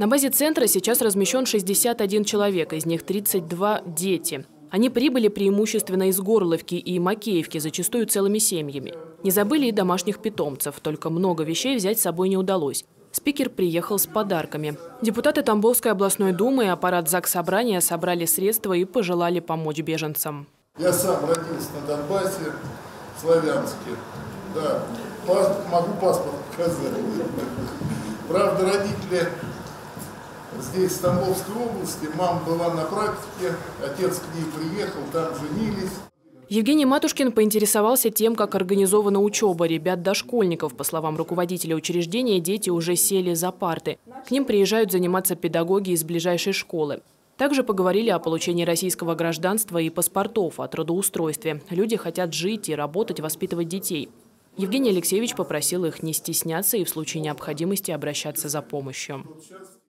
На базе центра сейчас размещен 61 человек, из них 32 – дети. Они прибыли преимущественно из Горловки и Макеевки, зачастую целыми семьями. Не забыли и домашних питомцев, только много вещей взять с собой не удалось. Спикер приехал с подарками. Депутаты Тамбовской областной думы и аппарат ЗАГС Собрания собрали средства и пожелали помочь беженцам. Я сам родился на Донбассе, в Славянске. Да, паспорт, могу паспорт показать. Правда, родители здесь, в Тамбовской области. Мама была на практике, отец к ней приехал, там женились. Евгений Матушкин поинтересовался тем, как организована учеба ребят-дошкольников. По словам руководителя учреждения, дети уже сели за парты. К ним приезжают заниматься педагоги из ближайшей школы. Также поговорили о получении российского гражданства и паспортов, о трудоустройстве. Люди хотят жить и работать, воспитывать детей. Евгений Алексеевич попросил их не стесняться и в случае необходимости обращаться за помощью.